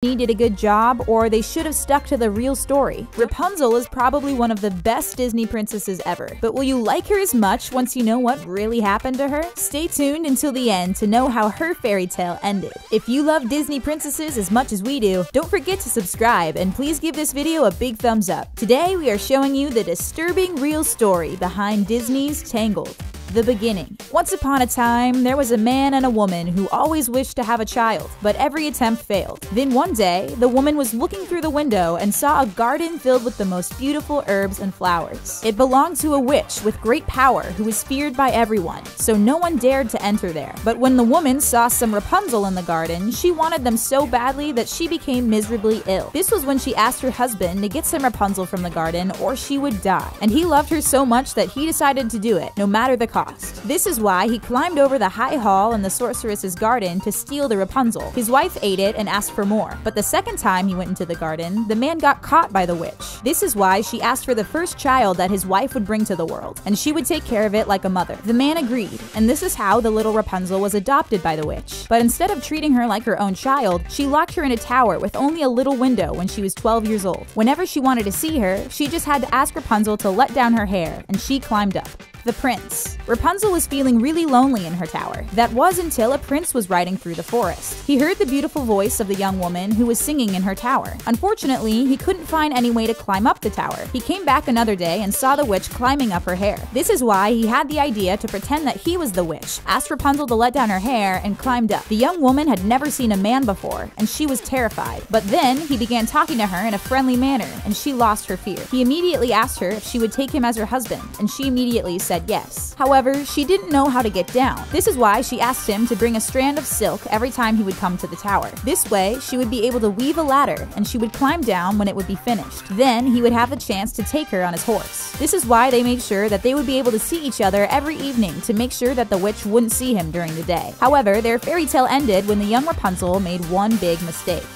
did a good job, or they should have stuck to the real story. Rapunzel is probably one of the best Disney princesses ever, but will you like her as much once you know what really happened to her? Stay tuned until the end to know how her fairy tale ended. If you love Disney princesses as much as we do, don't forget to subscribe and please give this video a big thumbs up. Today we are showing you the disturbing real story behind Disney's Tangled. The beginning. Once upon a time, there was a man and a woman who always wished to have a child, but every attempt failed. Then one day, the woman was looking through the window and saw a garden filled with the most beautiful herbs and flowers. It belonged to a witch with great power who was feared by everyone, so no one dared to enter there. But when the woman saw some Rapunzel in the garden, she wanted them so badly that she became miserably ill. This was when she asked her husband to get some Rapunzel from the garden or she would die. And he loved her so much that he decided to do it, no matter the cost cost. This is why he climbed over the high hall in the sorceress's garden to steal the Rapunzel. His wife ate it and asked for more, but the second time he went into the garden, the man got caught by the witch. This is why she asked for the first child that his wife would bring to the world, and she would take care of it like a mother. The man agreed, and this is how the little Rapunzel was adopted by the witch. But instead of treating her like her own child, she locked her in a tower with only a little window when she was 12 years old. Whenever she wanted to see her, she just had to ask Rapunzel to let down her hair, and she climbed up. The Prince. Rapunzel was feeling really lonely in her tower. That was until a prince was riding through the forest. He heard the beautiful voice of the young woman who was singing in her tower. Unfortunately, he couldn't find any way to climb up the tower. He came back another day and saw the witch climbing up her hair. This is why he had the idea to pretend that he was the witch, asked Rapunzel to let down her hair, and climbed up. The young woman had never seen a man before, and she was terrified. But then he began talking to her in a friendly manner, and she lost her fear. He immediately asked her if she would take him as her husband, and she immediately said yes. However, she didn't know how to get down. This is why she asked him to bring a strand of silk every time he would come to the tower. This way, she would be able to weave a ladder, and she would climb down when it would be finished. Then, he would have the chance to take her on his horse. This is why they made sure that they would be able to see each other every evening to make sure that the witch wouldn't see him during the day. However, their fairy tale ended when the young Rapunzel made one big mistake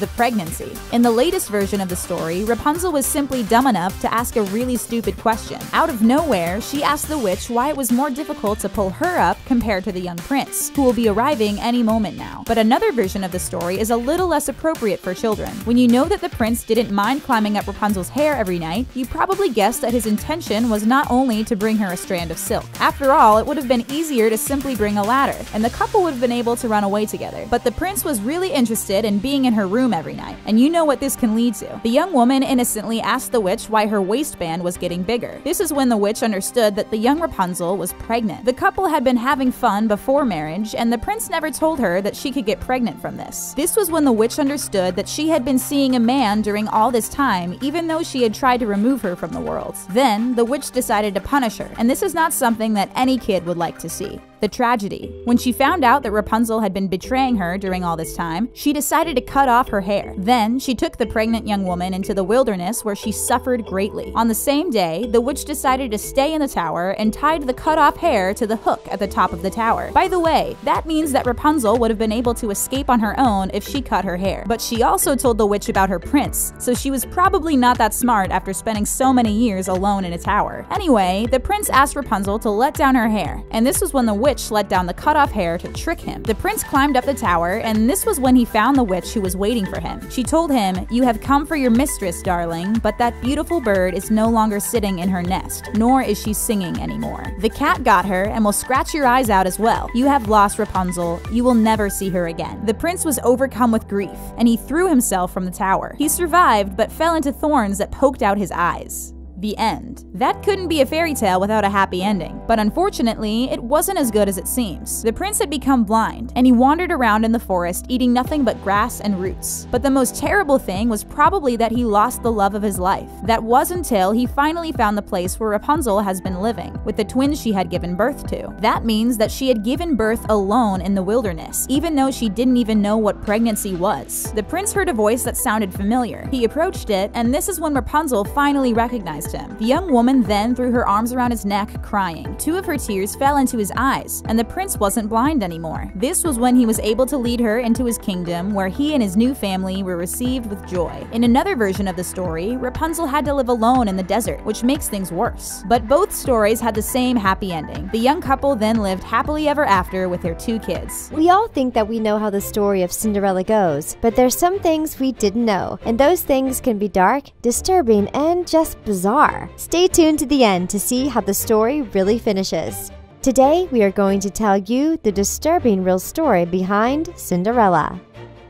the pregnancy. In the latest version of the story, Rapunzel was simply dumb enough to ask a really stupid question. Out of nowhere, she asked the witch why it was more difficult to pull her up compared to the young prince, who will be arriving any moment now. But another version of the story is a little less appropriate for children. When you know that the prince didn't mind climbing up Rapunzel's hair every night, you probably guessed that his intention was not only to bring her a strand of silk. After all, it would have been easier to simply bring a ladder, and the couple would have been able to run away together. But the prince was really interested in being in her room room every night, and you know what this can lead to. The young woman innocently asked the witch why her waistband was getting bigger. This is when the witch understood that the young Rapunzel was pregnant. The couple had been having fun before marriage, and the prince never told her that she could get pregnant from this. This was when the witch understood that she had been seeing a man during all this time, even though she had tried to remove her from the world. Then, the witch decided to punish her, and this is not something that any kid would like to see the tragedy. When she found out that Rapunzel had been betraying her during all this time, she decided to cut off her hair. Then, she took the pregnant young woman into the wilderness where she suffered greatly. On the same day, the witch decided to stay in the tower and tied the cut off hair to the hook at the top of the tower. By the way, that means that Rapunzel would have been able to escape on her own if she cut her hair. But she also told the witch about her prince, so she was probably not that smart after spending so many years alone in a tower. Anyway, the prince asked Rapunzel to let down her hair, and this was when the witch witch let down the cut off hair to trick him. The prince climbed up the tower, and this was when he found the witch who was waiting for him. She told him, You have come for your mistress, darling, but that beautiful bird is no longer sitting in her nest, nor is she singing anymore. The cat got her and will scratch your eyes out as well. You have lost Rapunzel. You will never see her again. The prince was overcome with grief, and he threw himself from the tower. He survived, but fell into thorns that poked out his eyes. The end. That couldn't be a fairy tale without a happy ending, but unfortunately, it wasn't as good as it seems. The prince had become blind, and he wandered around in the forest eating nothing but grass and roots. But the most terrible thing was probably that he lost the love of his life. That was until he finally found the place where Rapunzel has been living, with the twins she had given birth to. That means that she had given birth alone in the wilderness, even though she didn't even know what pregnancy was. The prince heard a voice that sounded familiar. He approached it, and this is when Rapunzel finally recognized him. The young woman then threw her arms around his neck, crying. Two of her tears fell into his eyes, and the prince wasn't blind anymore. This was when he was able to lead her into his kingdom, where he and his new family were received with joy. In another version of the story, Rapunzel had to live alone in the desert, which makes things worse. But both stories had the same happy ending. The young couple then lived happily ever after with their two kids. We all think that we know how the story of Cinderella goes, but there's some things we didn't know, and those things can be dark, disturbing, and just bizarre. Stay tuned to the end to see how the story really finishes. Today, we are going to tell you the disturbing real story behind Cinderella.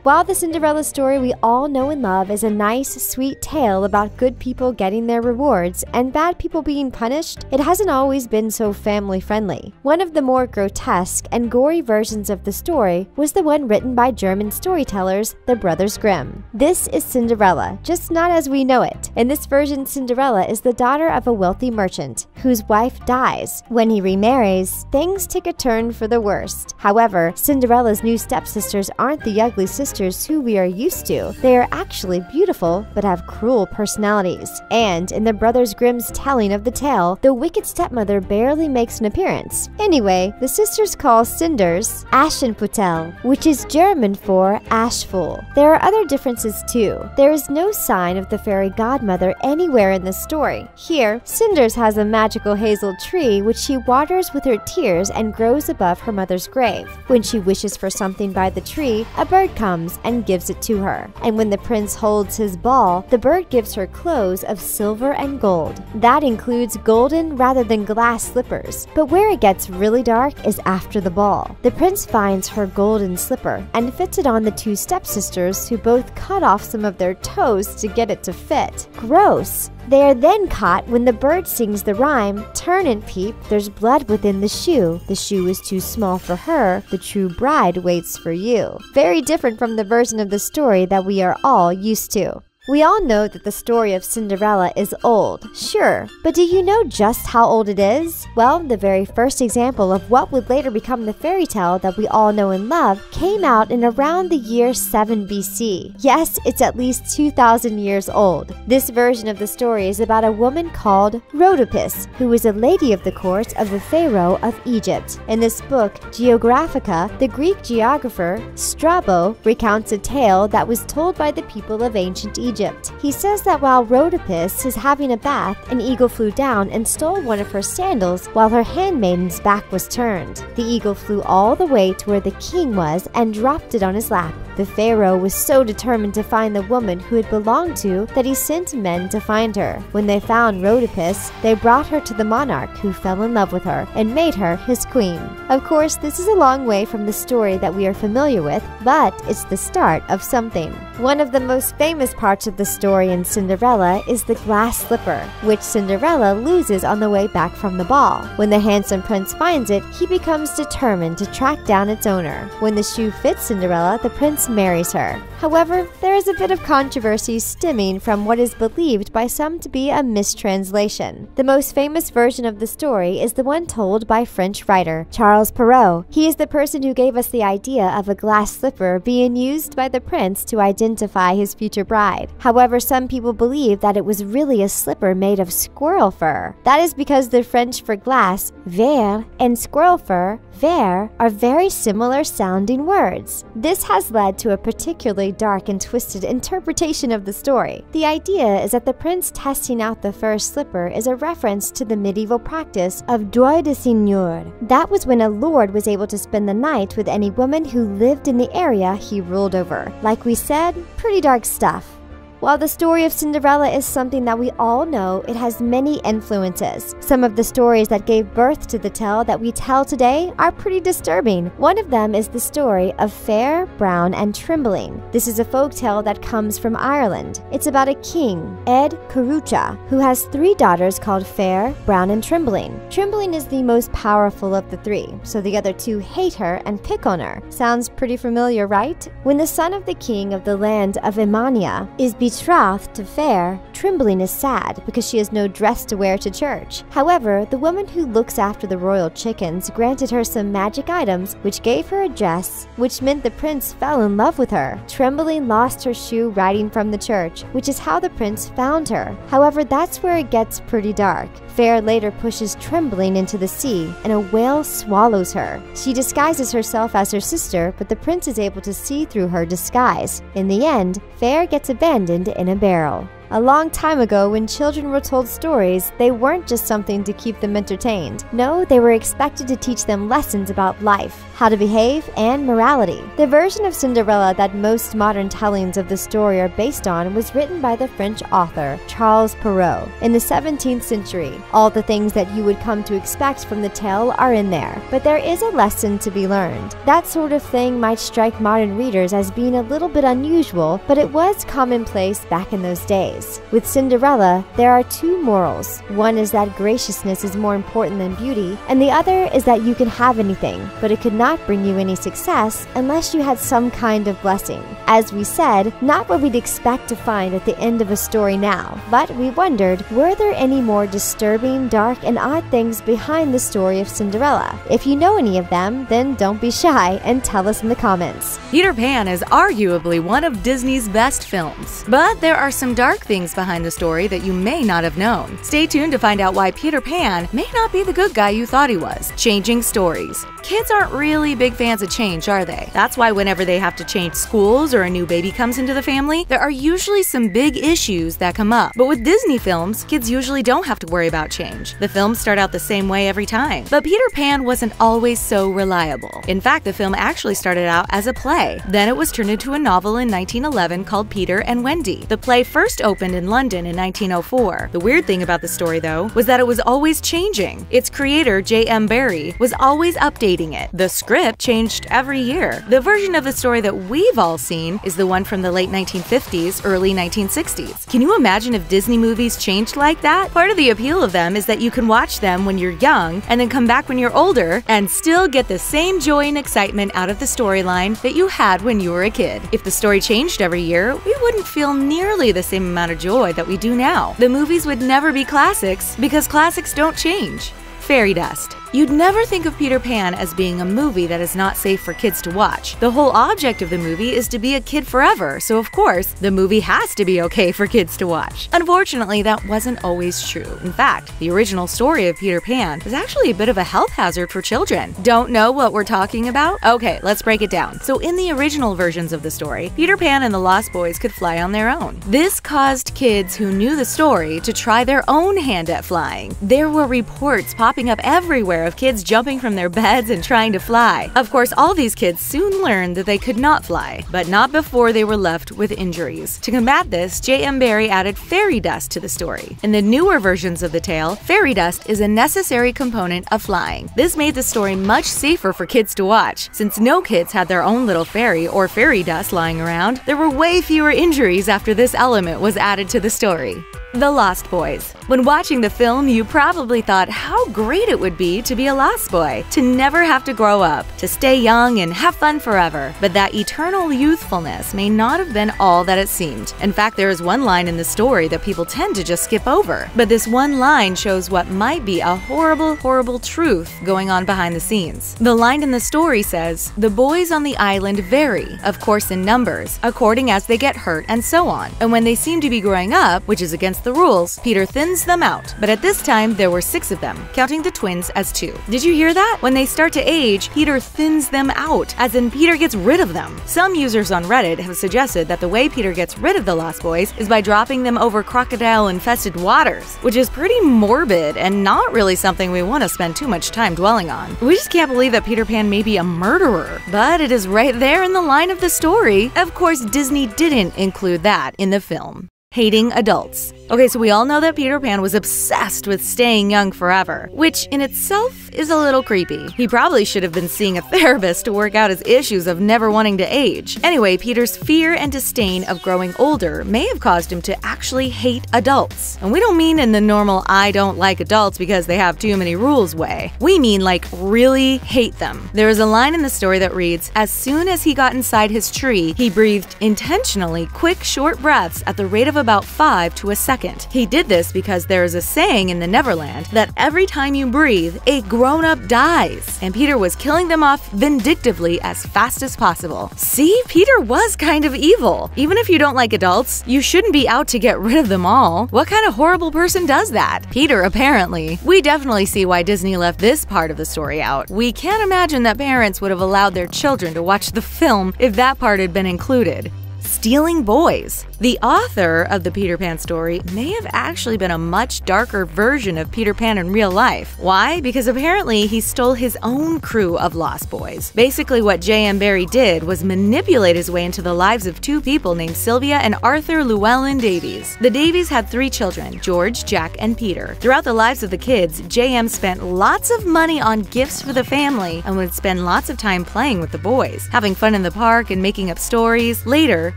While the Cinderella story we all know and love is a nice, sweet tale about good people getting their rewards and bad people being punished, it hasn't always been so family friendly. One of the more grotesque and gory versions of the story was the one written by German storytellers, the Brothers Grimm. This is Cinderella, just not as we know it. In this version, Cinderella is the daughter of a wealthy merchant whose wife dies. When he remarries, things take a turn for the worst. However, Cinderella's new stepsisters aren't the ugly sisters sisters who we are used to. They are actually beautiful, but have cruel personalities. And in the Brothers Grimm's telling of the tale, the wicked stepmother barely makes an appearance. Anyway, the sisters call Cinders Aschenputtel, which is German for ashful. There are other differences too. There is no sign of the fairy godmother anywhere in the story. Here, Cinders has a magical hazel tree which she waters with her tears and grows above her mother's grave. When she wishes for something by the tree, a bird comes comes and gives it to her. And when the prince holds his ball, the bird gives her clothes of silver and gold. That includes golden rather than glass slippers. But where it gets really dark is after the ball. The prince finds her golden slipper and fits it on the two stepsisters who both cut off some of their toes to get it to fit. Gross! They are then caught when the bird sings the rhyme, Turn and peep, there's blood within the shoe. The shoe is too small for her, the true bride waits for you. Very different from the version of the story that we are all used to. We all know that the story of Cinderella is old, sure, but do you know just how old it is? Well, the very first example of what would later become the fairy tale that we all know and love came out in around the year 7 BC. Yes, it's at least 2,000 years old. This version of the story is about a woman called Rhodopis, who was a lady of the court of the Pharaoh of Egypt. In this book, Geographica, the Greek geographer Strabo recounts a tale that was told by the people of ancient Egypt Egypt. He says that while Rhodopis is having a bath, an eagle flew down and stole one of her sandals while her handmaiden's back was turned. The eagle flew all the way to where the king was and dropped it on his lap. The pharaoh was so determined to find the woman who it belonged to that he sent men to find her. When they found Rhodopis, they brought her to the monarch who fell in love with her and made her his queen. Of course, this is a long way from the story that we are familiar with, but it's the start of something. One of the most famous parts of the story in Cinderella is the glass slipper, which Cinderella loses on the way back from the ball. When the handsome prince finds it, he becomes determined to track down its owner. When the shoe fits Cinderella, the prince marries her. However, there is a bit of controversy stemming from what is believed by some to be a mistranslation. The most famous version of the story is the one told by French writer Charles Perrault. He is the person who gave us the idea of a glass slipper being used by the prince to identify his future bride. However, some people believe that it was really a slipper made of squirrel fur. That is because the French for glass, verre, and squirrel fur, ver, are very similar sounding words. This has led to a particularly dark and twisted interpretation of the story. The idea is that the prince testing out the first slipper is a reference to the medieval practice of droit de seigneur. That was when a lord was able to spend the night with any woman who lived in the area he ruled over. Like we said, pretty dark stuff. While the story of Cinderella is something that we all know, it has many influences. Some of the stories that gave birth to the tale that we tell today are pretty disturbing. One of them is the story of Fair, Brown, and Trembling. This is a folk tale that comes from Ireland. It's about a king, Ed Carucha, who has three daughters called Fair, Brown, and Trembling. Trembling is the most powerful of the three, so the other two hate her and pick on her. Sounds pretty familiar, right? When the son of the king of the land of Emania is betrayed betrothed to Fair, Trembling is sad because she has no dress to wear to church. However, the woman who looks after the royal chickens granted her some magic items which gave her a dress, which meant the prince fell in love with her. Trembling lost her shoe riding from the church, which is how the prince found her. However, that's where it gets pretty dark. Fair later pushes Trembling into the sea, and a whale swallows her. She disguises herself as her sister, but the prince is able to see through her disguise. In the end, Fair gets abandoned in a barrel. A long time ago, when children were told stories, they weren't just something to keep them entertained. No, they were expected to teach them lessons about life, how to behave, and morality. The version of Cinderella that most modern tellings of the story are based on was written by the French author Charles Perrault in the 17th century. All the things that you would come to expect from the tale are in there, but there is a lesson to be learned. That sort of thing might strike modern readers as being a little bit unusual, but it was commonplace back in those days. With Cinderella, there are two morals. One is that graciousness is more important than beauty, and the other is that you can have anything, but it could not bring you any success unless you had some kind of blessing. As we said, not what we'd expect to find at the end of a story now, but we wondered were there any more disturbing, dark, and odd things behind the story of Cinderella? If you know any of them, then don't be shy and tell us in the comments. Peter Pan is arguably one of Disney's best films, but there are some dark things behind the story that you may not have known. Stay tuned to find out why Peter Pan may not be the good guy you thought he was. Changing stories. Kids aren't really big fans of change, are they? That's why whenever they have to change schools or a new baby comes into the family, there are usually some big issues that come up. But with Disney films, kids usually don't have to worry about change. The films start out the same way every time. But Peter Pan wasn't always so reliable. In fact, the film actually started out as a play. Then it was turned into a novel in 1911 called Peter and Wendy. The play first opened in London in 1904. The weird thing about the story, though, was that it was always changing. Its creator, J.M. Barrie, was always updating it. The script changed every year. The version of the story that we've all seen is the one from the late 1950s, early 1960s. Can you imagine if Disney movies changed like that? Part of the appeal of them is that you can watch them when you're young and then come back when you're older and still get the same joy and excitement out of the storyline that you had when you were a kid. If the story changed every year, we wouldn't feel nearly the same amount of joy that we do now. The movies would never be classics because classics don't change. Fairy dust. You'd never think of Peter Pan as being a movie that is not safe for kids to watch. The whole object of the movie is to be a kid forever, so of course, the movie has to be okay for kids to watch. Unfortunately, that wasn't always true. In fact, the original story of Peter Pan was actually a bit of a health hazard for children. Don't know what we're talking about? Okay, let's break it down. So, in the original versions of the story, Peter Pan and the Lost Boys could fly on their own. This caused kids who knew the story to try their own hand at flying. There were reports popping up everywhere of kids jumping from their beds and trying to fly. Of course, all these kids soon learned that they could not fly, but not before they were left with injuries. To combat this, J.M. Barrie added fairy dust to the story. In the newer versions of the tale, fairy dust is a necessary component of flying. This made the story much safer for kids to watch. Since no kids had their own little fairy or fairy dust lying around, there were way fewer injuries after this element was added to the story. The Lost Boys. When watching the film, you probably thought how great it would be to be a lost boy, to never have to grow up, to stay young and have fun forever. But that eternal youthfulness may not have been all that it seemed. In fact, there is one line in the story that people tend to just skip over. But this one line shows what might be a horrible, horrible truth going on behind the scenes. The line in the story says, The boys on the island vary, of course in numbers, according as they get hurt and so on. And when they seem to be growing up, which is against the rules, Peter thins them out, but at this time there were six of them, counting the twins as two. Did you hear that? When they start to age, Peter thins them out, as in Peter gets rid of them. Some users on Reddit have suggested that the way Peter gets rid of the Lost Boys is by dropping them over crocodile infested waters, which is pretty morbid and not really something we want to spend too much time dwelling on. We just can't believe that Peter Pan may be a murderer, but it is right there in the line of the story. Of course, Disney didn't include that in the film. Hating adults. Okay, so we all know that Peter Pan was obsessed with staying young forever, which in itself is a little creepy. He probably should have been seeing a therapist to work out his issues of never wanting to age. Anyway, Peter's fear and disdain of growing older may have caused him to actually hate adults. And we don't mean in the normal I don't like adults because they have too many rules way. We mean like really hate them. There is a line in the story that reads As soon as he got inside his tree, he breathed intentionally quick, short breaths at the rate of about five to a second. He did this because there is a saying in the Neverland that every time you breathe, a grown up dies. And Peter was killing them off vindictively as fast as possible. See, Peter was kind of evil. Even if you don't like adults, you shouldn't be out to get rid of them all. What kind of horrible person does that? Peter, apparently. We definitely see why Disney left this part of the story out. We can't imagine that parents would have allowed their children to watch the film if that part had been included stealing boys. The author of the Peter Pan story may have actually been a much darker version of Peter Pan in real life. Why? Because apparently he stole his own crew of lost boys. Basically, what J.M. Barrie did was manipulate his way into the lives of two people named Sylvia and Arthur Llewelyn Davies. The Davies had three children George, Jack, and Peter. Throughout the lives of the kids, J.M. spent lots of money on gifts for the family and would spend lots of time playing with the boys, having fun in the park and making up stories. Later,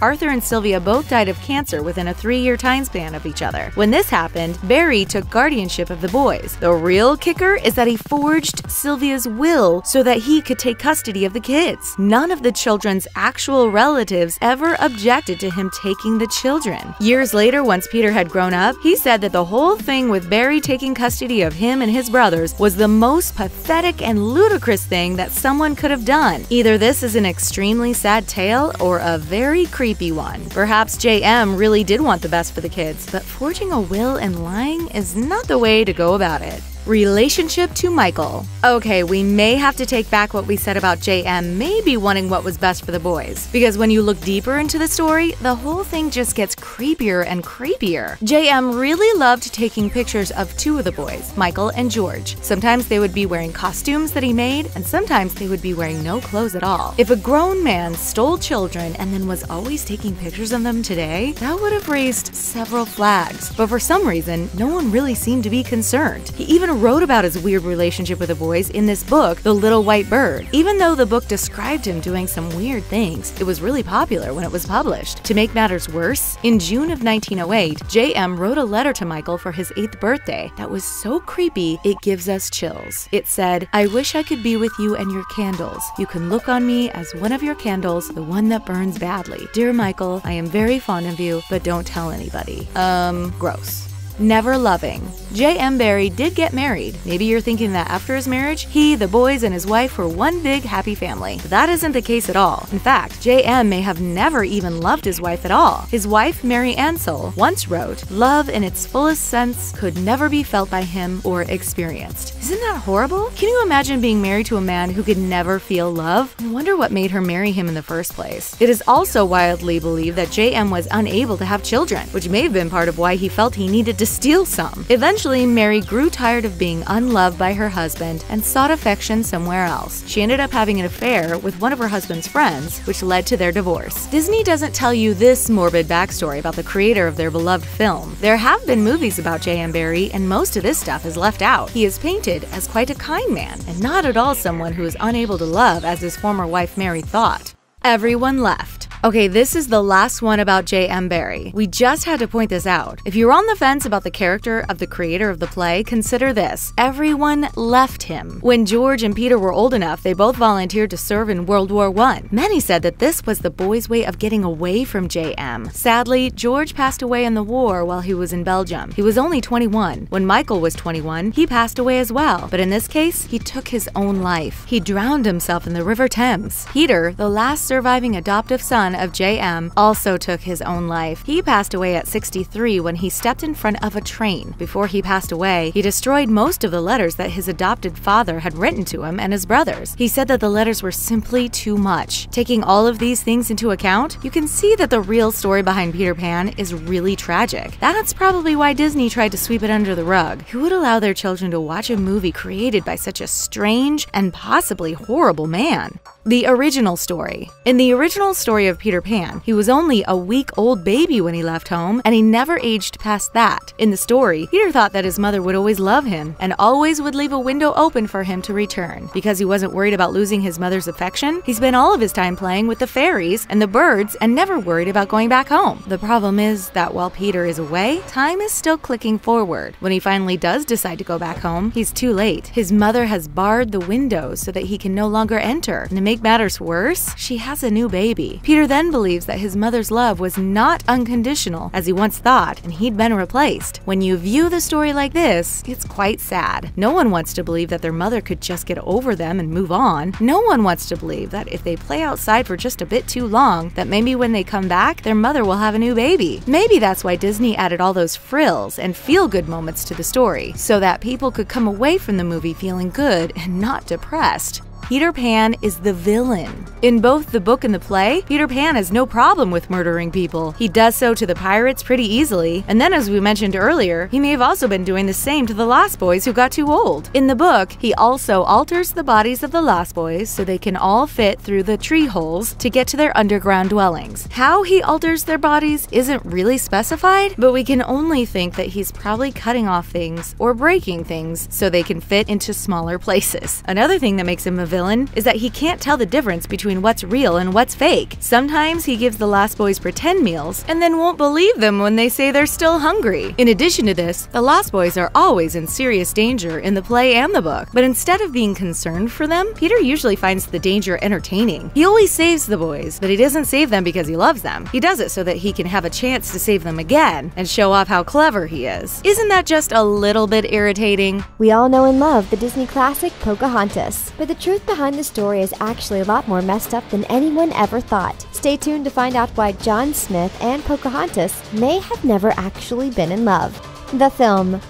Arthur and Sylvia both died of cancer within a three year time span of each other. When this happened, Barrie took guardianship of the boys. The real kicker is that he forged Sylvia's will so that he could take custody of the kids. None of the children's actual relatives ever objected to him taking the children. Years later, once Peter had grown up, he said that the whole thing with Barrie taking custody of him and his brothers was the most pathetic and ludicrous thing that someone could have done. Either this is an extremely sad tale or a very creepy one. Perhaps JM really did want the best for the kids, but forging a will and lying is not the way to go about it. Relationship to Michael. Okay, we may have to take back what we said about JM maybe wanting what was best for the boys. Because when you look deeper into the story, the whole thing just gets creepier and creepier. JM really loved taking pictures of two of the boys, Michael and George. Sometimes they would be wearing costumes that he made, and sometimes they would be wearing no clothes at all. If a grown man stole children and then was always taking pictures of them today, that would have raised several flags. But for some reason, no one really seemed to be concerned. He even wrote about his weird relationship with the boys in this book, The Little White Bird. Even though the book described him doing some weird things, it was really popular when it was published. To make matters worse, in June of 1908, J.M. wrote a letter to Michael for his eighth birthday that was so creepy it gives us chills. It said, I wish I could be with you and your candles. You can look on me as one of your candles, the one that burns badly. Dear Michael, I am very fond of you, but don't tell anybody. Um, gross. Never loving. J.M. Barrie did get married. Maybe you're thinking that after his marriage, he, the boys, and his wife were one big happy family. But that isn't the case at all. In fact, J.M. may have never even loved his wife at all. His wife, Mary Ansell, once wrote, Love in its fullest sense could never be felt by him or experienced. Isn't that horrible? Can you imagine being married to a man who could never feel love? I wonder what made her marry him in the first place. It is also wildly believed that J.M. was unable to have children, which may have been part of why he felt he needed to steal some. Eventually, Mary grew tired of being unloved by her husband and sought affection somewhere else. She ended up having an affair with one of her husband's friends, which led to their divorce. Disney doesn't tell you this morbid backstory about the creator of their beloved film. There have been movies about J.M. Barrie, and most of this stuff is left out. He is painted as quite a kind man, and not at all someone who is unable to love as his former wife Mary thought. Everyone left. Okay, this is the last one about J.M. Barrie. We just had to point this out. If you're on the fence about the character of the creator of the play, consider this. Everyone left him. When George and Peter were old enough, they both volunteered to serve in World War I. Many said that this was the boys' way of getting away from J.M. Sadly, George passed away in the war while he was in Belgium. He was only 21. When Michael was 21, he passed away as well. But in this case, he took his own life. He drowned himself in the River Thames. Peter, the last surviving adoptive son of J.M., also took his own life. He passed away at 63 when he stepped in front of a train. Before he passed away, he destroyed most of the letters that his adopted father had written to him and his brothers. He said that the letters were simply too much. Taking all of these things into account, you can see that the real story behind Peter Pan is really tragic. That's probably why Disney tried to sweep it under the rug. Who would allow their children to watch a movie created by such a strange and possibly horrible man? The original story. In the original story of Peter Pan, he was only a week old baby when he left home, and he never aged past that. In the story, Peter thought that his mother would always love him and always would leave a window open for him to return. Because he wasn't worried about losing his mother's affection, he spent all of his time playing with the fairies and the birds and never worried about going back home. The problem is that while Peter is away, time is still clicking forward. When he finally does decide to go back home, he's too late. His mother has barred the windows so that he can no longer enter. And to make matters worse, she has a new baby. Peter then believes that his mother's love was not unconditional, as he once thought, and he'd been replaced. When you view the story like this, it's quite sad. No one wants to believe that their mother could just get over them and move on. No one wants to believe that if they play outside for just a bit too long, that maybe when they come back, their mother will have a new baby. Maybe that's why Disney added all those frills and feel good moments to the story, so that people could come away from the movie feeling good and not depressed. Peter Pan is the villain. In both the book and the play, Peter Pan has no problem with murdering people. He does so to the pirates pretty easily, and then as we mentioned earlier, he may have also been doing the same to the Lost Boys who got too old. In the book, he also alters the bodies of the Lost Boys so they can all fit through the tree holes to get to their underground dwellings. How he alters their bodies isn't really specified, but we can only think that he's probably cutting off things or breaking things so they can fit into smaller places. Another thing that makes him a villain is that he can't tell the difference between what's real and what's fake. Sometimes he gives the Lost Boys pretend meals and then won't believe them when they say they're still hungry. In addition to this, the Lost Boys are always in serious danger in the play and the book, but instead of being concerned for them, Peter usually finds the danger entertaining. He always saves the boys, but he doesn't save them because he loves them. He does it so that he can have a chance to save them again and show off how clever he is. Isn't that just a little bit irritating? We all know and love the Disney classic Pocahontas, but the truth behind the story is actually a lot more messed up than anyone ever thought. Stay tuned to find out why John Smith and Pocahontas may have never actually been in love. The film.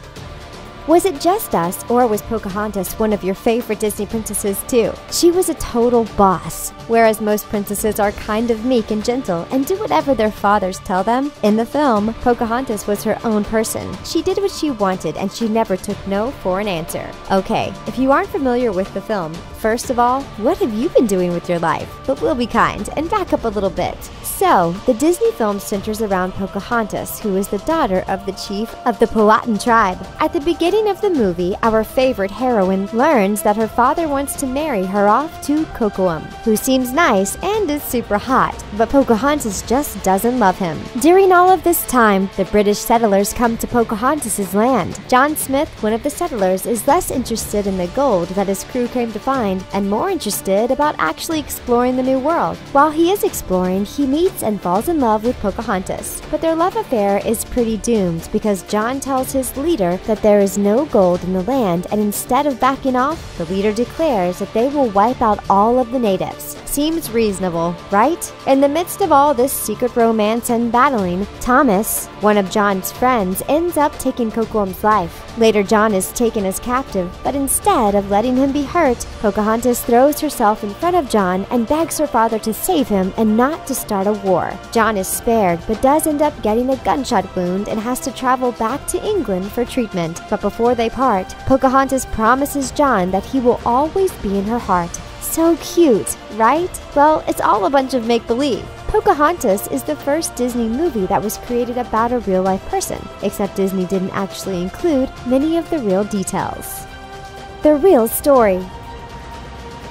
Was it just us, or was Pocahontas one of your favorite Disney princesses too? She was a total boss, whereas most princesses are kind of meek and gentle and do whatever their fathers tell them. In the film, Pocahontas was her own person. She did what she wanted and she never took no for an answer. Okay, if you aren't familiar with the film, first of all, what have you been doing with your life? But we'll be kind and back up a little bit. So, the Disney film centers around Pocahontas, who is the daughter of the chief of the Powhatan tribe. At the beginning of the movie, our favorite heroine learns that her father wants to marry her off to Kocoum, who seems nice and is super hot, but Pocahontas just doesn't love him. During all of this time, the British settlers come to Pocahontas' land. John Smith, one of the settlers, is less interested in the gold that his crew came to find and more interested about actually exploring the new world. While he is exploring, he meets and falls in love with Pocahontas. But their love affair is pretty doomed because John tells his leader that there is no gold in the land, and instead of backing off, the leader declares that they will wipe out all of the natives. Seems reasonable, right? In the midst of all this secret romance and battling, Thomas, one of John's friends, ends up taking Kocoum's life. Later, John is taken as captive, but instead of letting him be hurt, Pocahontas throws herself in front of John and begs her father to save him and not to start a war. John is spared, but does end up getting a gunshot wound and has to travel back to England for treatment. But before they part, Pocahontas promises John that he will always be in her heart. So cute, right? Well, it's all a bunch of make believe. Pocahontas is the first Disney movie that was created about a real life person, except Disney didn't actually include many of the real details. The real story.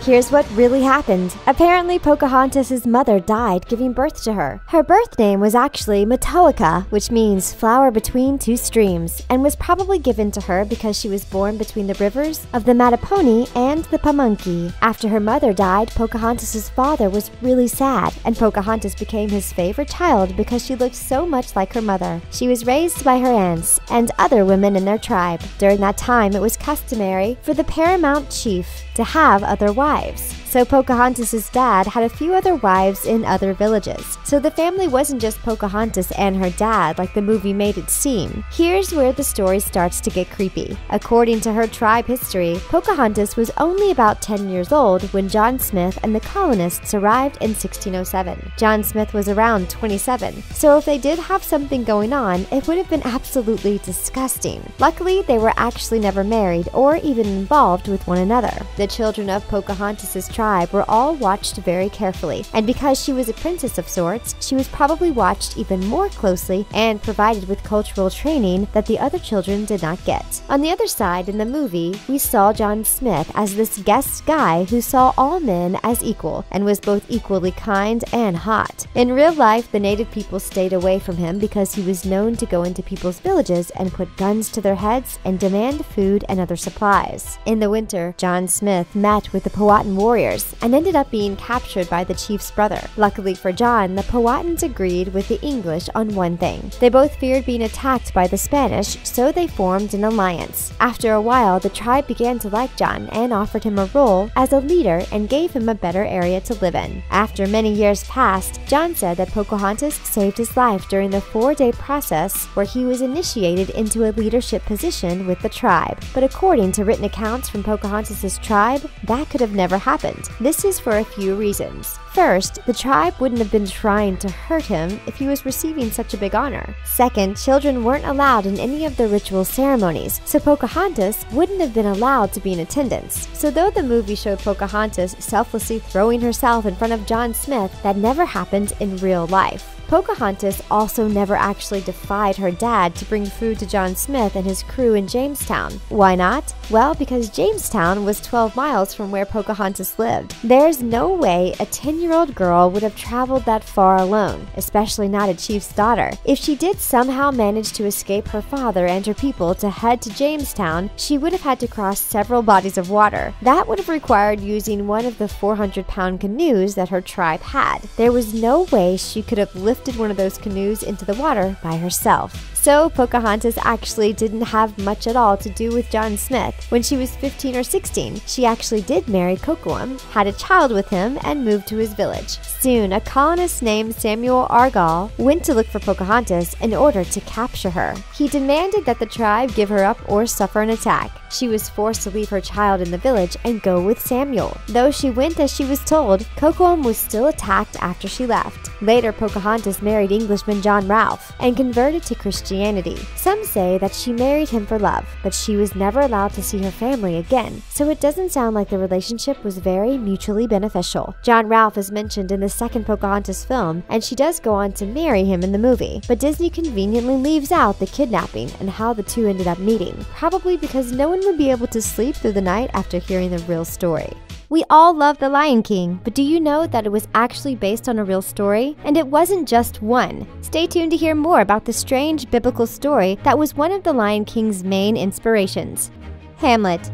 Here's what really happened. Apparently, Pocahontas' mother died giving birth to her. Her birth name was actually Matoaka, which means flower between two streams, and was probably given to her because she was born between the rivers of the Mattaponi and the Pamunkey. After her mother died, Pocahontas' father was really sad, and Pocahontas became his favorite child because she looked so much like her mother. She was raised by her aunts and other women in their tribe. During that time, it was customary for the paramount chief to have other wives. So Pocahontas' dad had a few other wives in other villages. So the family wasn't just Pocahontas and her dad like the movie made it seem. Here's where the story starts to get creepy. According to her tribe history, Pocahontas was only about 10 years old when John Smith and the colonists arrived in 1607. John Smith was around 27. So if they did have something going on, it would have been absolutely disgusting. Luckily, they were actually never married or even involved with one another. The children of Pocahontas' tribe were all watched very carefully, and because she was a princess of sorts, she was probably watched even more closely and provided with cultural training that the other children did not get. On the other side, in the movie, we saw John Smith as this guest guy who saw all men as equal and was both equally kind and hot. In real life, the native people stayed away from him because he was known to go into people's villages and put guns to their heads and demand food and other supplies. In the winter, John Smith met with the Powhatan warriors and ended up being captured by the chief's brother. Luckily for John, the Powhatans agreed with the English on one thing. They both feared being attacked by the Spanish, so they formed an alliance. After a while, the tribe began to like John and offered him a role as a leader and gave him a better area to live in. After many years passed, John said that Pocahontas saved his life during the four-day process where he was initiated into a leadership position with the tribe. But according to written accounts from Pocahontas' tribe, that could have never happened. This is for a few reasons. First, the tribe wouldn't have been trying to hurt him if he was receiving such a big honor. Second, children weren't allowed in any of the ritual ceremonies, so Pocahontas wouldn't have been allowed to be in attendance. So though the movie showed Pocahontas selflessly throwing herself in front of John Smith, that never happened in real life. Pocahontas also never actually defied her dad to bring food to John Smith and his crew in Jamestown. Why not? Well, because Jamestown was 12 miles from where Pocahontas lived. There's no way a 10 year old girl would have traveled that far alone, especially not a chief's daughter. If she did somehow manage to escape her father and her people to head to Jamestown, she would have had to cross several bodies of water. That would have required using one of the 400 pound canoes that her tribe had. There was no way she could have lifted lifted one of those canoes into the water by herself. So, Pocahontas actually didn't have much at all to do with John Smith. When she was 15 or 16, she actually did marry Kocoum, had a child with him, and moved to his village. Soon, a colonist named Samuel Argall went to look for Pocahontas in order to capture her. He demanded that the tribe give her up or suffer an attack. She was forced to leave her child in the village and go with Samuel. Though she went as she was told, Kocoum was still attacked after she left. Later, Pocahontas married Englishman John Rolfe and converted to Christianity. Some say that she married him for love, but she was never allowed to see her family again, so it doesn't sound like the relationship was very mutually beneficial. John Rolfe is mentioned in the second Pocahontas film, and she does go on to marry him in the movie, but Disney conveniently leaves out the kidnapping and how the two ended up meeting, probably because no one would be able to sleep through the night after hearing the real story. We all love The Lion King, but do you know that it was actually based on a real story? And it wasn't just one. Stay tuned to hear more about the strange biblical story that was one of The Lion King's main inspirations Hamlet.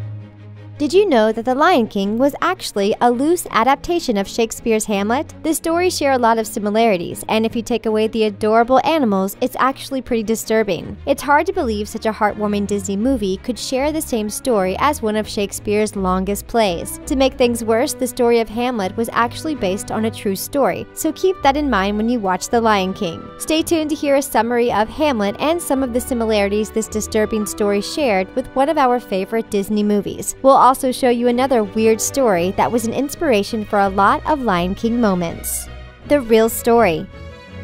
Did you know that The Lion King was actually a loose adaptation of Shakespeare's Hamlet? The stories share a lot of similarities, and if you take away the adorable animals, it's actually pretty disturbing. It's hard to believe such a heartwarming Disney movie could share the same story as one of Shakespeare's longest plays. To make things worse, the story of Hamlet was actually based on a true story, so keep that in mind when you watch The Lion King. Stay tuned to hear a summary of Hamlet and some of the similarities this disturbing story shared with one of our favorite Disney movies. We'll also show you another weird story that was an inspiration for a lot of Lion King moments. The real story.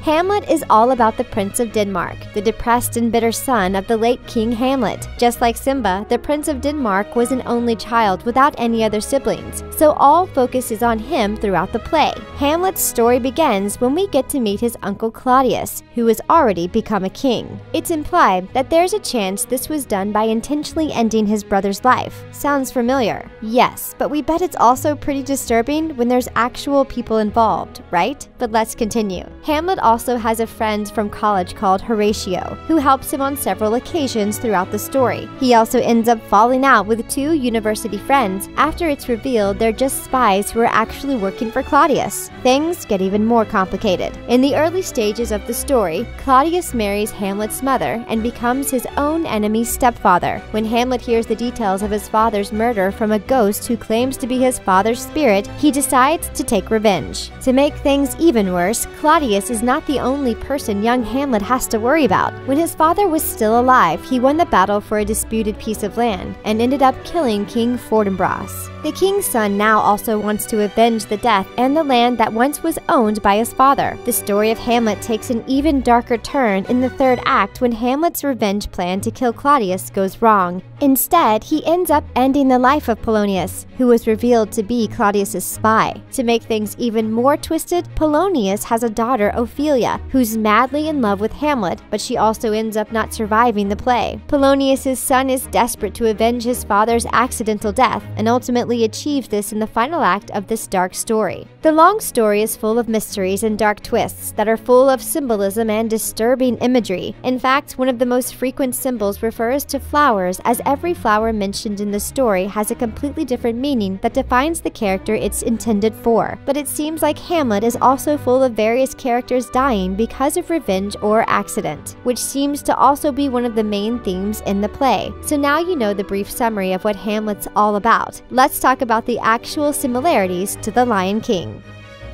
Hamlet is all about the Prince of Denmark, the depressed and bitter son of the late King Hamlet. Just like Simba, the Prince of Denmark was an only child without any other siblings, so all focus is on him throughout the play. Hamlet's story begins when we get to meet his uncle Claudius, who has already become a king. It's implied that there's a chance this was done by intentionally ending his brother's life. Sounds familiar? Yes, but we bet it's also pretty disturbing when there's actual people involved, right? But let's continue. Hamlet also also has a friend from college called Horatio, who helps him on several occasions throughout the story. He also ends up falling out with two university friends after it's revealed they're just spies who are actually working for Claudius. Things get even more complicated. In the early stages of the story, Claudius marries Hamlet's mother and becomes his own enemy's stepfather. When Hamlet hears the details of his father's murder from a ghost who claims to be his father's spirit, he decides to take revenge. To make things even worse, Claudius is not the only person young Hamlet has to worry about. When his father was still alive, he won the battle for a disputed piece of land and ended up killing King Fortinbras. The king's son now also wants to avenge the death and the land that once was owned by his father. The story of Hamlet takes an even darker turn in the third act when Hamlet's revenge plan to kill Claudius goes wrong. Instead, he ends up ending the life of Polonius, who was revealed to be Claudius's spy. To make things even more twisted, Polonius has a daughter, Ophelia, who's madly in love with Hamlet, but she also ends up not surviving the play. Polonius's son is desperate to avenge his father's accidental death and ultimately achieves this in the final act of this dark story. The long story is full of mysteries and dark twists that are full of symbolism and disturbing imagery. In fact, one of the most frequent symbols refers to flowers as every flower mentioned in the story has a completely different meaning that defines the character it's intended for. But it seems like Hamlet is also full of various characters dying because of revenge or accident, which seems to also be one of the main themes in the play. So now you know the brief summary of what Hamlet's all about. Let's talk about the actual similarities to The Lion King.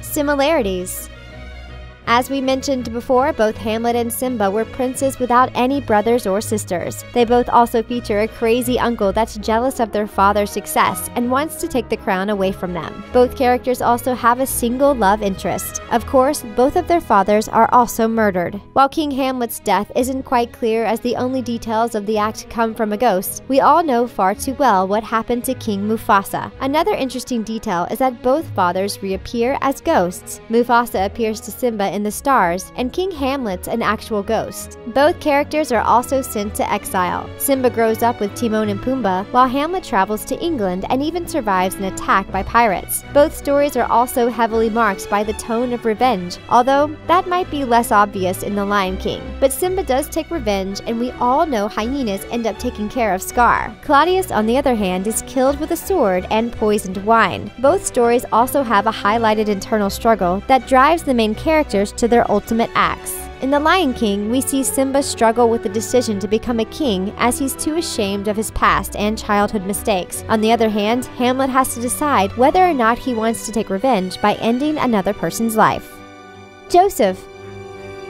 Similarities as we mentioned before, both Hamlet and Simba were princes without any brothers or sisters. They both also feature a crazy uncle that's jealous of their father's success and wants to take the crown away from them. Both characters also have a single love interest. Of course, both of their fathers are also murdered. While King Hamlet's death isn't quite clear as the only details of the act come from a ghost, we all know far too well what happened to King Mufasa. Another interesting detail is that both fathers reappear as ghosts. Mufasa appears to Simba in the stars, and King Hamlet's an actual ghost. Both characters are also sent to exile. Simba grows up with Timon and Pumbaa, while Hamlet travels to England and even survives an attack by pirates. Both stories are also heavily marked by the tone of revenge, although that might be less obvious in The Lion King. But Simba does take revenge, and we all know hyenas end up taking care of Scar. Claudius, on the other hand, is killed with a sword and poisoned wine. Both stories also have a highlighted internal struggle that drives the main to their ultimate acts. In The Lion King, we see Simba struggle with the decision to become a king as he's too ashamed of his past and childhood mistakes. On the other hand, Hamlet has to decide whether or not he wants to take revenge by ending another person's life. Joseph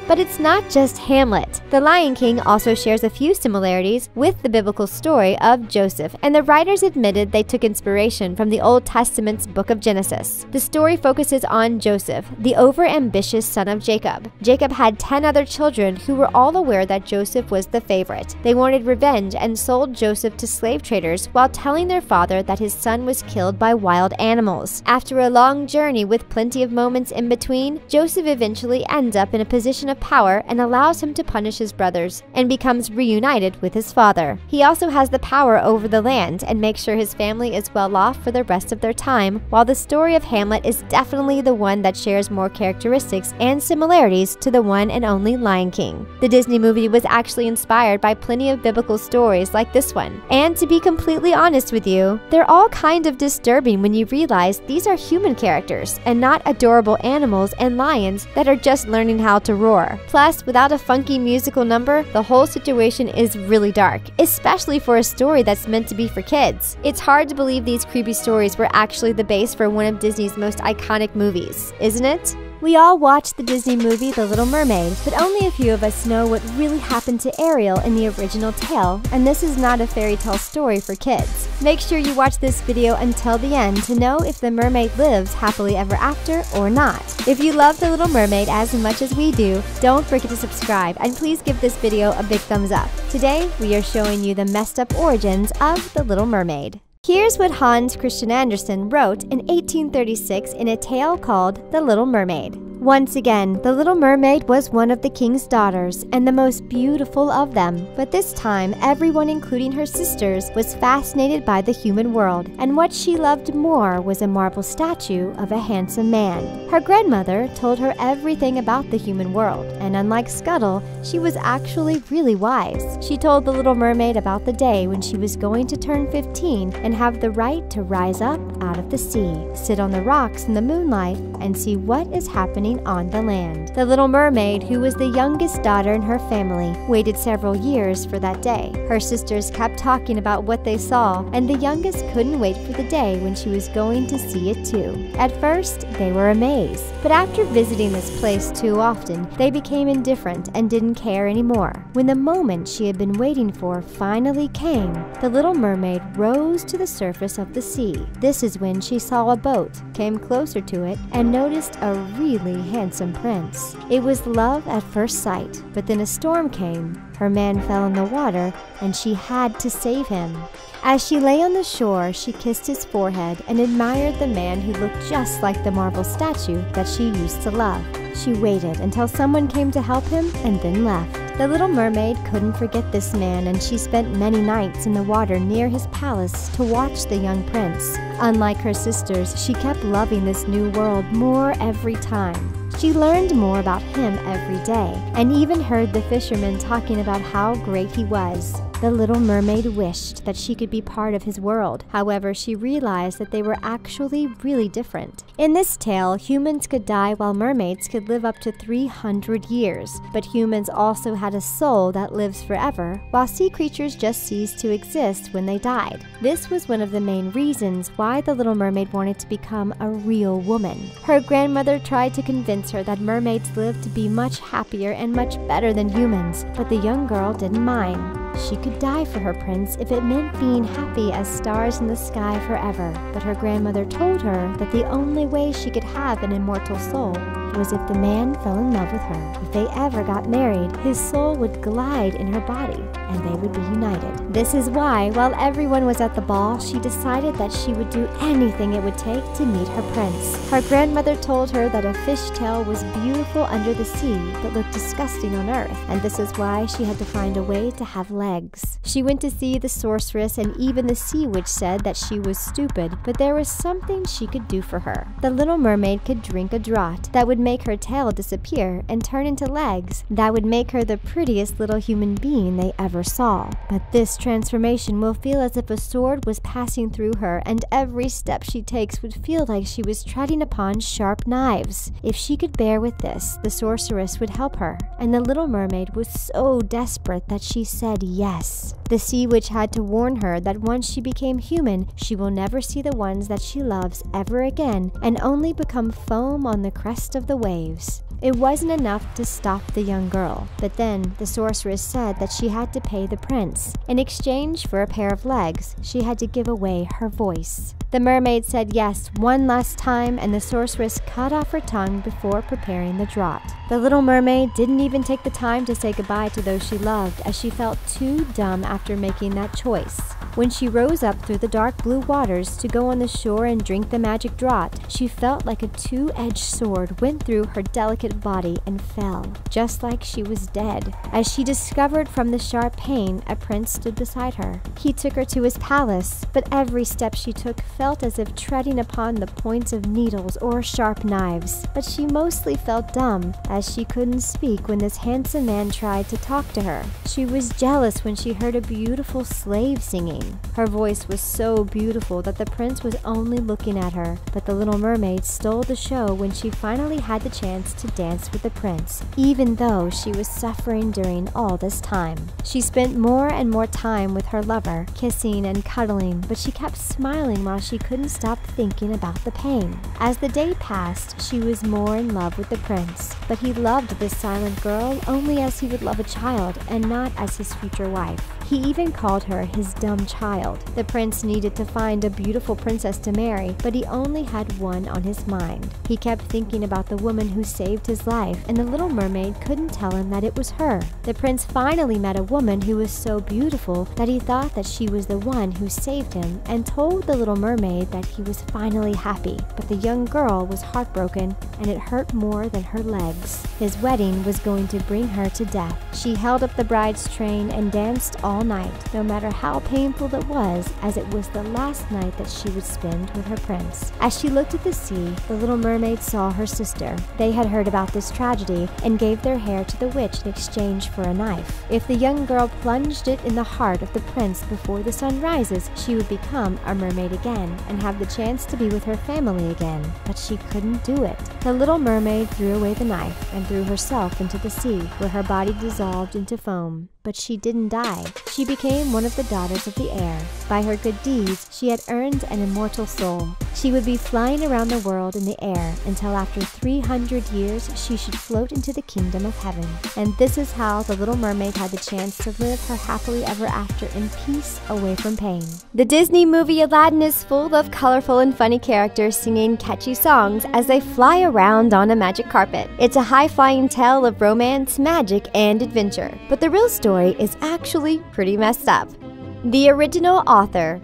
but it's not just Hamlet. The Lion King also shares a few similarities with the biblical story of Joseph, and the writers admitted they took inspiration from the Old Testament's book of Genesis. The story focuses on Joseph, the overambitious son of Jacob. Jacob had 10 other children who were all aware that Joseph was the favorite. They wanted revenge and sold Joseph to slave traders while telling their father that his son was killed by wild animals. After a long journey with plenty of moments in between, Joseph eventually ends up in a position of power and allows him to punish his brothers and becomes reunited with his father. He also has the power over the land and makes sure his family is well off for the rest of their time, while the story of Hamlet is definitely the one that shares more characteristics and similarities to the one and only Lion King. The Disney movie was actually inspired by plenty of biblical stories like this one. And to be completely honest with you, they're all kind of disturbing when you realize these are human characters and not adorable animals and lions that are just learning how to roar. Plus, without a funky musical number, the whole situation is really dark, especially for a story that's meant to be for kids. It's hard to believe these creepy stories were actually the base for one of Disney's most iconic movies, isn't it? We all watched the Disney movie The Little Mermaid, but only a few of us know what really happened to Ariel in the original tale, and this is not a fairy tale story for kids. Make sure you watch this video until the end to know if the mermaid lives happily ever after or not. If you love The Little Mermaid as much as we do, don't forget to subscribe and please give this video a big thumbs up. Today, we are showing you the messed up origins of The Little Mermaid. Here's what Hans Christian Andersen wrote in 1836 in a tale called The Little Mermaid. Once again, the little mermaid was one of the king's daughters and the most beautiful of them. But this time, everyone, including her sisters, was fascinated by the human world, and what she loved more was a marble statue of a handsome man. Her grandmother told her everything about the human world, and unlike Scuttle, she was actually really wise. She told the little mermaid about the day when she was going to turn 15 and have the right to rise up out of the sea, sit on the rocks in the moonlight, and see what is happening on the land. The little mermaid, who was the youngest daughter in her family, waited several years for that day. Her sisters kept talking about what they saw, and the youngest couldn't wait for the day when she was going to see it too. At first, they were amazed, but after visiting this place too often, they became indifferent and didn't care anymore. When the moment she had been waiting for finally came, the little mermaid rose to the surface of the sea. This is when she saw a boat, came closer to it, and noticed a really handsome prince. It was love at first sight, but then a storm came. Her man fell in the water, and she had to save him. As she lay on the shore, she kissed his forehead and admired the man who looked just like the marble statue that she used to love. She waited until someone came to help him and then left. The little mermaid couldn't forget this man, and she spent many nights in the water near his palace to watch the young prince. Unlike her sisters, she kept loving this new world more every time. She learned more about him every day, and even heard the fishermen talking about how great he was. The little mermaid wished that she could be part of his world. However, she realized that they were actually really different. In this tale, humans could die while mermaids could live up to 300 years, but humans also had a soul that lives forever, while sea creatures just ceased to exist when they died. This was one of the main reasons why the little mermaid wanted to become a real woman. Her grandmother tried to convince her that mermaids lived to be much happier and much better than humans, but the young girl didn't mind. She could die for her prince if it meant being happy as stars in the sky forever, but her grandmother told her that the only way she could have an immortal soul was if the man fell in love with her. If they ever got married, his soul would glide in her body and they would be united. This is why, while everyone was at the ball, she decided that she would do anything it would take to meet her prince. Her grandmother told her that a fish tail was beautiful under the sea but looked disgusting on earth, and this is why she had to find a way to have legs. She went to see the sorceress, and even the sea witch said that she was stupid, but there was something she could do for her. The little mermaid could drink a draught that would make her tail disappear and turn into legs that would make her the prettiest little human being they ever saw. But this transformation will feel as if a sword was passing through her, and every step she takes would feel like she was treading upon sharp knives. If she could bear with this, the sorceress would help her, and the little mermaid was so desperate that she said yes. The sea witch had to warn her that once she became human, she will never see the ones that she loves ever again and only become foam on the crest of the waves. It wasn't enough to stop the young girl, but then the sorceress said that she had to pay the prince. In exchange for a pair of legs, she had to give away her voice. The mermaid said yes one last time, and the sorceress cut off her tongue before preparing the draught. The little mermaid didn't even take the time to say goodbye to those she loved, as she felt too dumb after making that choice. When she rose up through the dark blue waters to go on the shore and drink the magic draught, she felt like a two edged sword went through her delicate body and fell, just like she was dead. As she discovered from the sharp pain, a prince stood beside her. He took her to his palace, but every step she took felt as if treading upon the points of needles or sharp knives. But she mostly felt dumb, as she couldn't speak when this handsome man tried to talk to her. She was jealous when she heard a beautiful slave singing. Her voice was so beautiful that the prince was only looking at her, but the little mermaid stole the show when she finally had the chance to dance with the prince, even though she was suffering during all this time. She spent more and more time with her lover, kissing and cuddling, but she kept smiling while she couldn't stop thinking about the pain. As the day passed, she was more in love with the prince, but he loved this silent girl only as he would love a child and not as his future wife. He even called her his dumb child. The prince needed to find a beautiful princess to marry, but he only had one on his mind. He kept thinking about the woman who saved his life, and the little mermaid couldn't tell him that it was her. The prince finally met a woman who was so beautiful that he thought that she was the one who saved him and told the little mermaid that he was finally happy. But the young girl was heartbroken, and it hurt more than her legs. His wedding was going to bring her to death. She held up the bride's train and danced all all night, no matter how painful it was, as it was the last night that she would spend with her prince. As she looked at the sea, the little mermaid saw her sister. They had heard about this tragedy and gave their hair to the witch in exchange for a knife. If the young girl plunged it in the heart of the prince before the sun rises, she would become a mermaid again and have the chance to be with her family again. But she couldn't do it. The little mermaid threw away the knife and threw herself into the sea, where her body dissolved into foam. But she didn't die. She became one of the daughters of the air. By her good deeds, she had earned an immortal soul. She would be flying around the world in the air until after 300 years she should float into the kingdom of heaven. And this is how the Little Mermaid had the chance to live her happily ever after in peace away from pain. The Disney movie Aladdin is full of colorful and funny characters singing catchy songs as they fly around on a magic carpet. It's a high flying tale of romance, magic, and adventure. But the real story is actually pretty messed up. The original author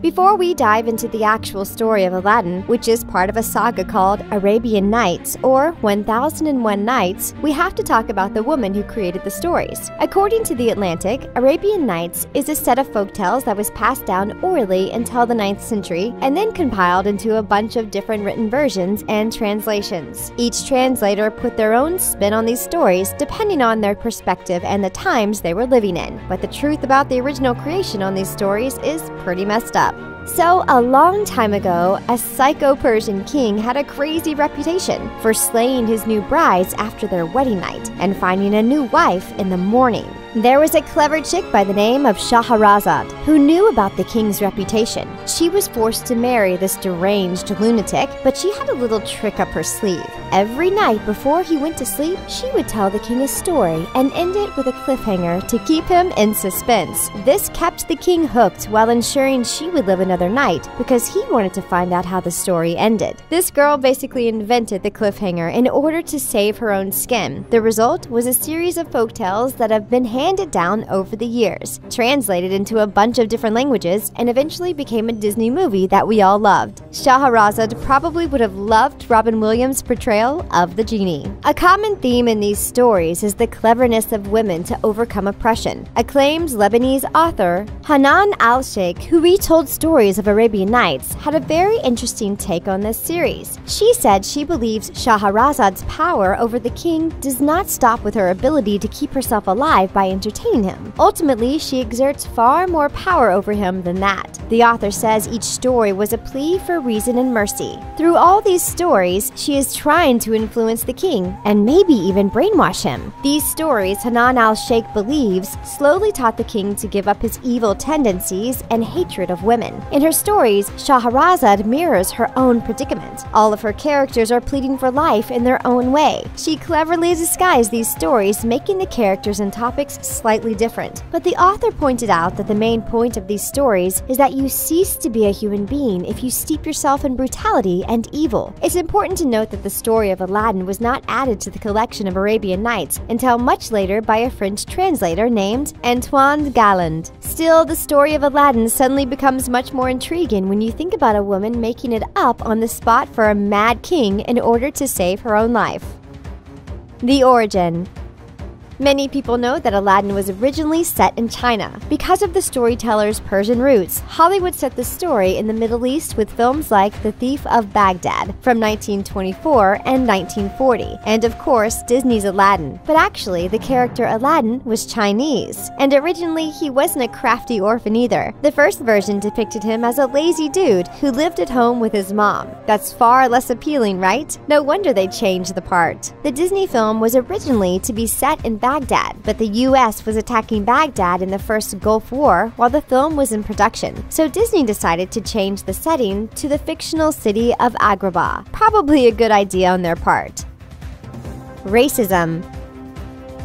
before we dive into the actual story of Aladdin, which is part of a saga called Arabian Nights or 1001 Nights, we have to talk about the woman who created the stories. According to The Atlantic, Arabian Nights is a set of folk tales that was passed down orally until the 9th century and then compiled into a bunch of different written versions and translations. Each translator put their own spin on these stories depending on their perspective and the times they were living in. But the truth about the original creation on these stories is pretty messed up. So, a long time ago, a psycho Persian king had a crazy reputation for slaying his new brides after their wedding night and finding a new wife in the morning. There was a clever chick by the name of Shahrazad who knew about the king's reputation. She was forced to marry this deranged lunatic, but she had a little trick up her sleeve. Every night before he went to sleep, she would tell the king a story and end it with a cliffhanger to keep him in suspense. This kept the king hooked while ensuring she would live another night because he wanted to find out how the story ended. This girl basically invented the cliffhanger in order to save her own skin. The result was a series of folktales that have been handed down over the years, translated into a bunch of different languages, and eventually became a Disney movie that we all loved. Shahrazad probably would have loved Robin Williams' portrayal of the genie. A common theme in these stories is the cleverness of women to overcome oppression. Acclaimed Lebanese author Hanan al Sheikh, who retold stories of Arabian Nights, had a very interesting take on this series. She said she believes Shahrazad's power over the king does not stop with her ability to keep herself alive by entertaining him. Ultimately, she exerts far more power over him than that. The author says each story was a plea for reason and mercy. Through all these stories, she is trying to influence the king and maybe even brainwash him. These stories, Hanan al Sheikh believes, slowly taught the king to give up his evil tendencies and hatred of women. In her stories, Shahrazad mirrors her own predicament. All of her characters are pleading for life in their own way. She cleverly disguised these stories, making the characters and topics slightly different. But the author pointed out that the main point of these stories is that you cease to be a human being if you steep yourself in brutality and evil. It's important to note that the story of Aladdin was not added to the collection of Arabian Nights until much later by a French translator named Antoine Galland. Still, the story of Aladdin suddenly becomes much more intriguing when you think about a woman making it up on the spot for a mad king in order to save her own life. The origin Many people know that Aladdin was originally set in China. Because of the storyteller's Persian roots, Hollywood set the story in the Middle East with films like The Thief of Baghdad from 1924 and 1940, and of course, Disney's Aladdin. But actually, the character Aladdin was Chinese, and originally he wasn't a crafty orphan either. The first version depicted him as a lazy dude who lived at home with his mom. That's far less appealing, right? No wonder they changed the part. The Disney film was originally to be set in Baghdad, but the US was attacking Baghdad in the first Gulf War while the film was in production. So Disney decided to change the setting to the fictional city of Agrabah. Probably a good idea on their part. Racism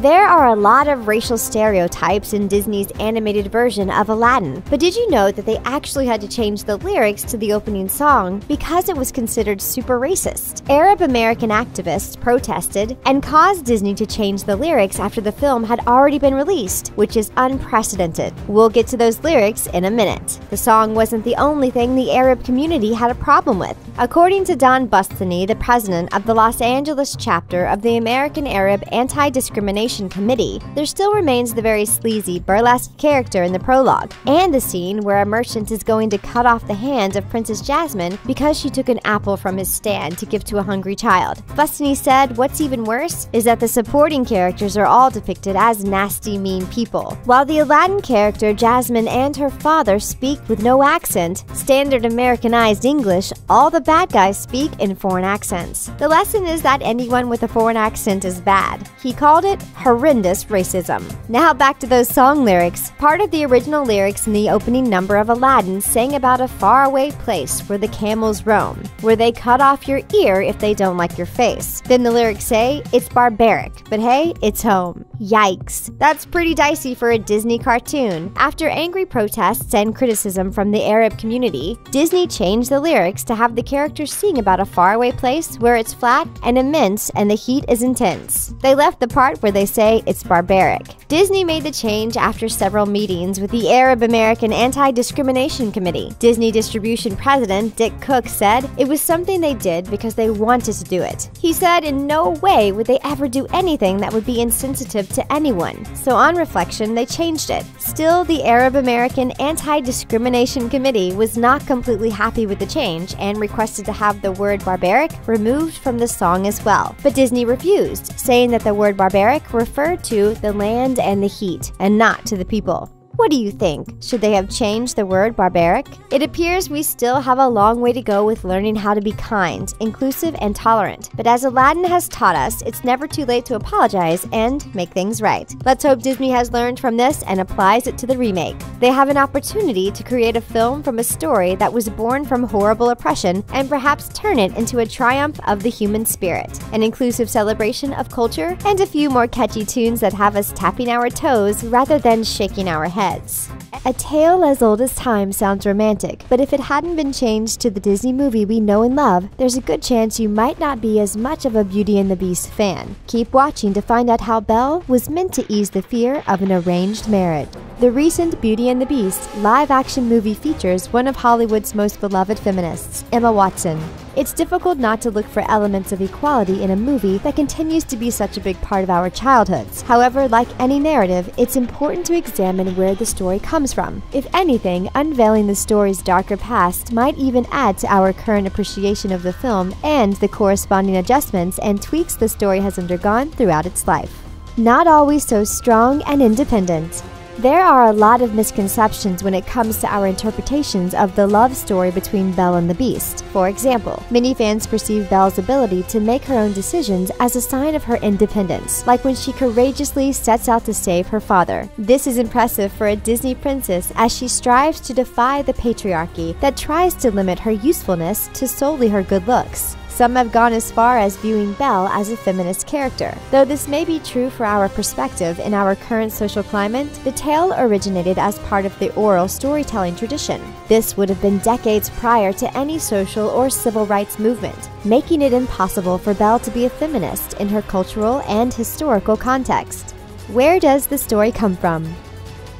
there are a lot of racial stereotypes in Disney's animated version of Aladdin, but did you know that they actually had to change the lyrics to the opening song because it was considered super racist? Arab American activists protested and caused Disney to change the lyrics after the film had already been released, which is unprecedented. We'll get to those lyrics in a minute. The song wasn't the only thing the Arab community had a problem with. According to Don Bustany, the president of the Los Angeles chapter of the American Arab Anti Discrimination Discrimination Committee, there still remains the very sleazy, burlesque character in the prologue, and the scene where a merchant is going to cut off the hand of Princess Jasmine because she took an apple from his stand to give to a hungry child. Bustany said, What's even worse is that the supporting characters are all depicted as nasty, mean people. While the Aladdin character Jasmine and her father speak with no accent, standard Americanized English, all the bad guys speak in foreign accents. The lesson is that anyone with a foreign accent is bad. He called it horrendous racism. Now back to those song lyrics. Part of the original lyrics in the opening number of Aladdin sang about a faraway place where the camels roam, where they cut off your ear if they don't like your face. Then the lyrics say, it's barbaric, but hey, it's home. Yikes. That's pretty dicey for a Disney cartoon. After angry protests and criticism from the Arab community, Disney changed the lyrics to have the characters sing about a faraway place where it's flat and immense and the heat is intense. They left the part where they say it's barbaric. Disney made the change after several meetings with the Arab American Anti Discrimination Committee. Disney Distribution President Dick Cook said it was something they did because they wanted to do it. He said in no way would they ever do anything that would be insensitive to anyone, so on reflection, they changed it. Still, the Arab American Anti Discrimination Committee was not completely happy with the change and requested to have the word barbaric removed from the song as well. But Disney refused, saying that the word barbaric referred to the land and the heat, and not to the people. What do you think? Should they have changed the word barbaric? It appears we still have a long way to go with learning how to be kind, inclusive, and tolerant. But as Aladdin has taught us, it's never too late to apologize and make things right. Let's hope Disney has learned from this and applies it to the remake. They have an opportunity to create a film from a story that was born from horrible oppression and perhaps turn it into a triumph of the human spirit, an inclusive celebration of culture, and a few more catchy tunes that have us tapping our toes rather than shaking our heads heads. A tale as old as time sounds romantic, but if it hadn't been changed to the Disney movie we know and love, there's a good chance you might not be as much of a Beauty and the Beast fan. Keep watching to find out how Belle was meant to ease the fear of an arranged marriage. The recent Beauty and the Beast live action movie features one of Hollywood's most beloved feminists, Emma Watson. It's difficult not to look for elements of equality in a movie that continues to be such a big part of our childhoods. However, like any narrative, it's important to examine where the story comes from. If anything, unveiling the story's darker past might even add to our current appreciation of the film and the corresponding adjustments and tweaks the story has undergone throughout its life. Not always so strong and independent. There are a lot of misconceptions when it comes to our interpretations of the love story between Belle and the Beast. For example, many fans perceive Belle's ability to make her own decisions as a sign of her independence, like when she courageously sets out to save her father. This is impressive for a Disney princess as she strives to defy the patriarchy that tries to limit her usefulness to solely her good looks. Some have gone as far as viewing Belle as a feminist character. Though this may be true for our perspective in our current social climate, the tale originated as part of the oral storytelling tradition. This would have been decades prior to any social or civil rights movement, making it impossible for Belle to be a feminist in her cultural and historical context. Where does the story come from?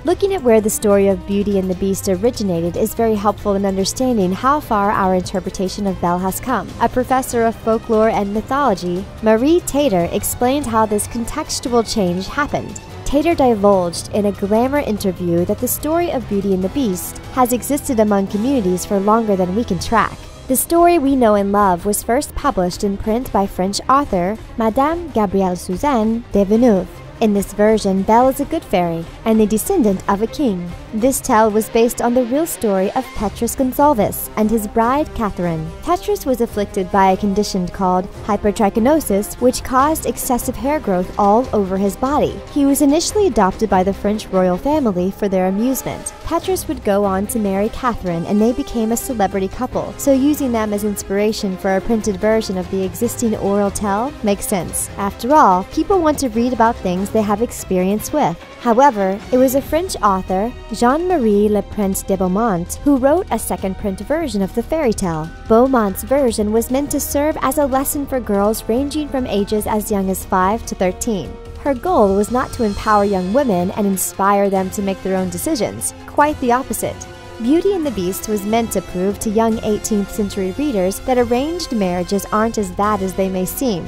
Looking at where the story of Beauty and the Beast originated is very helpful in understanding how far our interpretation of Belle has come. A professor of folklore and mythology, Marie Tatar, explained how this contextual change happened. Tatar divulged in a Glamour interview that the story of Beauty and the Beast has existed among communities for longer than we can track. The story we know and love was first published in print by French author Madame Gabrielle Suzanne de Villeneuve. In this version, Belle is a good fairy and the descendant of a king. This tale was based on the real story of Petrus Gonsalves and his bride Catherine. Petrus was afflicted by a condition called hypertrichinosis, which caused excessive hair growth all over his body. He was initially adopted by the French royal family for their amusement. Petrus would go on to marry Catherine and they became a celebrity couple, so using them as inspiration for a printed version of the existing oral tale makes sense. After all, people want to read about things things they have experience with. However, it was a French author, Jean-Marie Le Prince de Beaumont, who wrote a second print version of the fairy tale. Beaumont's version was meant to serve as a lesson for girls ranging from ages as young as 5 to 13. Her goal was not to empower young women and inspire them to make their own decisions, quite the opposite. Beauty and the Beast was meant to prove to young 18th century readers that arranged marriages aren't as bad as they may seem.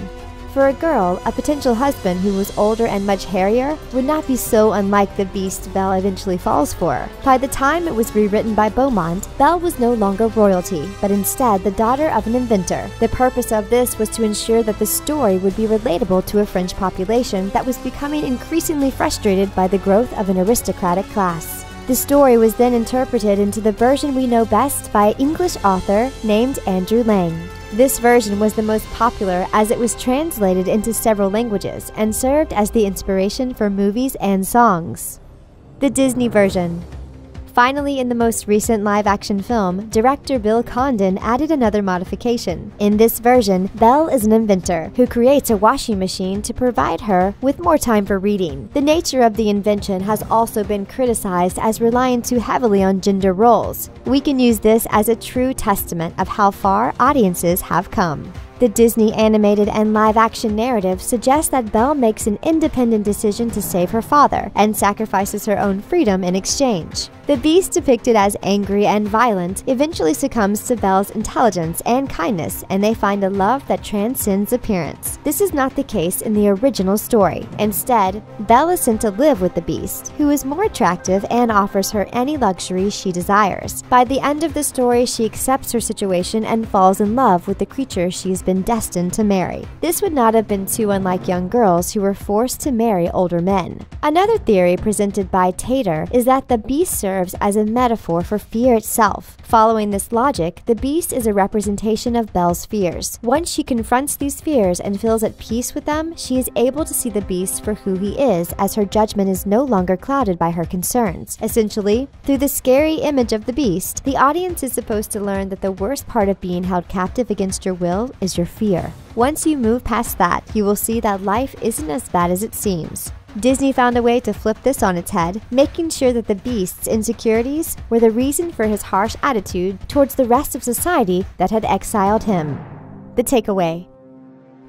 For a girl, a potential husband who was older and much hairier would not be so unlike the beast Belle eventually falls for. By the time it was rewritten by Beaumont, Belle was no longer royalty, but instead the daughter of an inventor. The purpose of this was to ensure that the story would be relatable to a French population that was becoming increasingly frustrated by the growth of an aristocratic class. The story was then interpreted into the version we know best by an English author named Andrew Lang. This version was the most popular as it was translated into several languages and served as the inspiration for movies and songs. The Disney version Finally, in the most recent live action film, director Bill Condon added another modification. In this version, Belle is an inventor who creates a washing machine to provide her with more time for reading. The nature of the invention has also been criticized as relying too heavily on gender roles. We can use this as a true testament of how far audiences have come. The Disney animated and live action narrative suggests that Belle makes an independent decision to save her father and sacrifices her own freedom in exchange. The beast, depicted as angry and violent, eventually succumbs to Belle's intelligence and kindness, and they find a love that transcends appearance. This is not the case in the original story. Instead, Belle is sent to live with the beast, who is more attractive and offers her any luxury she desires. By the end of the story, she accepts her situation and falls in love with the creature she has been destined to marry. This would not have been too unlike young girls who were forced to marry older men. Another theory presented by Tatar is that the beast serves as a metaphor for fear itself. Following this logic, the beast is a representation of Belle's fears. Once she confronts these fears and feels at peace with them, she is able to see the beast for who he is, as her judgment is no longer clouded by her concerns. Essentially, through the scary image of the beast, the audience is supposed to learn that the worst part of being held captive against your will is your fear. Once you move past that, you will see that life isn't as bad as it seems. Disney found a way to flip this on its head, making sure that the beast's insecurities were the reason for his harsh attitude towards the rest of society that had exiled him. The takeaway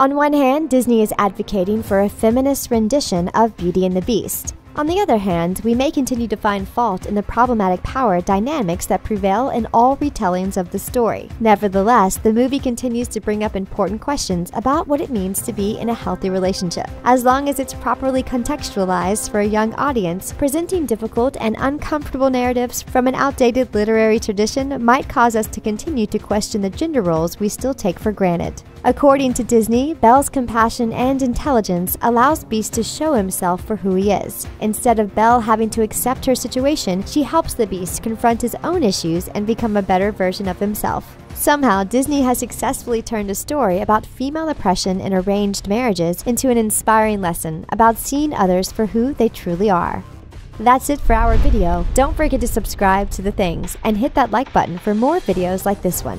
On one hand, Disney is advocating for a feminist rendition of Beauty and the Beast. On the other hand, we may continue to find fault in the problematic power dynamics that prevail in all retellings of the story. Nevertheless, the movie continues to bring up important questions about what it means to be in a healthy relationship. As long as it's properly contextualized for a young audience, presenting difficult and uncomfortable narratives from an outdated literary tradition might cause us to continue to question the gender roles we still take for granted. According to Disney, Belle's compassion and intelligence allows Beast to show himself for who he is. Instead of Belle having to accept her situation, she helps the Beast confront his own issues and become a better version of himself. Somehow, Disney has successfully turned a story about female oppression in arranged marriages into an inspiring lesson about seeing others for who they truly are. That's it for our video. Don't forget to subscribe to The Things and hit that like button for more videos like this one.